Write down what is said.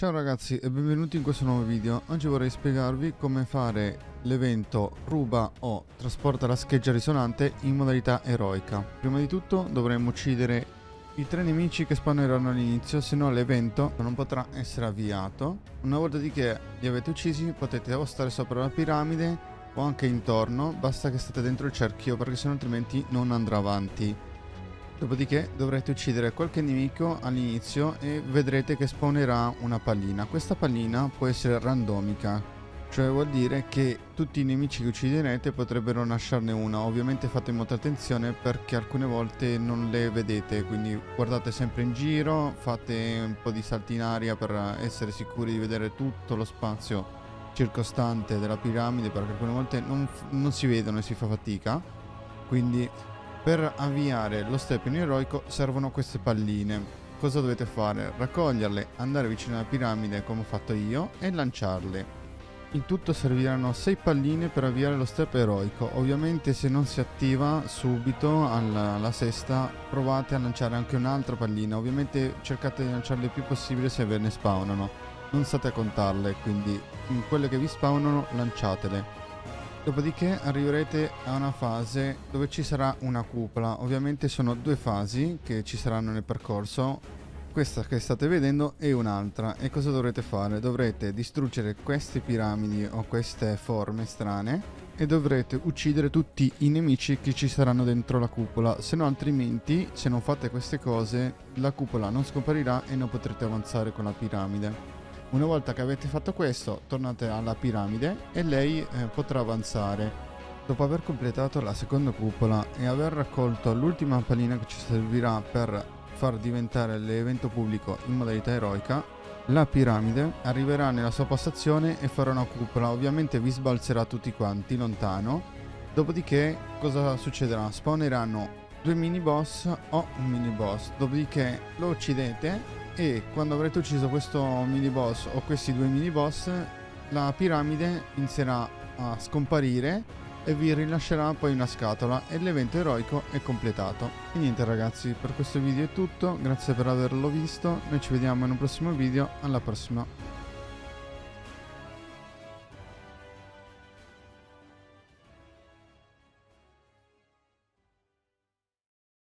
Ciao ragazzi e benvenuti in questo nuovo video. Oggi vorrei spiegarvi come fare l'evento ruba o trasporta la scheggia risonante in modalità eroica. Prima di tutto dovremmo uccidere i tre nemici che spawneranno all'inizio, se no l'evento non potrà essere avviato. Una volta di che li avete uccisi potete o stare sopra la piramide o anche intorno, basta che state dentro il cerchio perché sennò altrimenti non andrà avanti. Dopodiché dovrete uccidere qualche nemico all'inizio e vedrete che spawnerà una pallina. Questa pallina può essere randomica, cioè vuol dire che tutti i nemici che ucciderete potrebbero nascerne una. Ovviamente fate molta attenzione perché alcune volte non le vedete, quindi guardate sempre in giro, fate un po' di salti in aria per essere sicuri di vedere tutto lo spazio circostante della piramide perché alcune volte non, non si vedono e si fa fatica. Quindi per avviare lo step in eroico servono queste palline. Cosa dovete fare? Raccoglierle, andare vicino alla piramide come ho fatto io e lanciarle. In tutto serviranno 6 palline per avviare lo step eroico. Ovviamente se non si attiva subito alla, alla, sesta provate a lanciare anche un'altra pallina. Ovviamente cercate di lanciarle il più possibile se ve ne spawnano. Non state a contarle, quindi in quelle che vi spawnano lanciatele. Dopodiché arriverete a una fase dove ci sarà una cupola. Ovviamente sono due fasi che ci saranno nel percorso. Questa che state vedendo e un'altra. E cosa dovrete fare? Dovrete distruggere queste piramidi o queste forme strane e dovrete uccidere tutti i nemici che ci saranno dentro la cupola. Se no altrimenti, se non fate queste cose, la cupola non scomparirà e non potrete avanzare con la piramide. Una volta che avete fatto questo, tornate alla piramide e lei eh, potrà avanzare. Dopo aver completato la seconda cupola e aver raccolto l'ultima pallina che ci servirà per far diventare l'evento pubblico in modalità eroica, la piramide arriverà nella sua postazione e farà una cupola. Ovviamente vi sbalzerà tutti quanti lontano. Dopodiché cosa succederà? Spawneranno due mini boss o un mini boss. Dopodiché lo uccidete e quando avrete ucciso questo mini boss o questi due mini boss la piramide inizierà a scomparire e vi rilascerà poi una scatola e l'evento eroico è completato. E niente ragazzi, per questo video è tutto, grazie per averlo visto, noi ci vediamo in un prossimo video, alla prossima.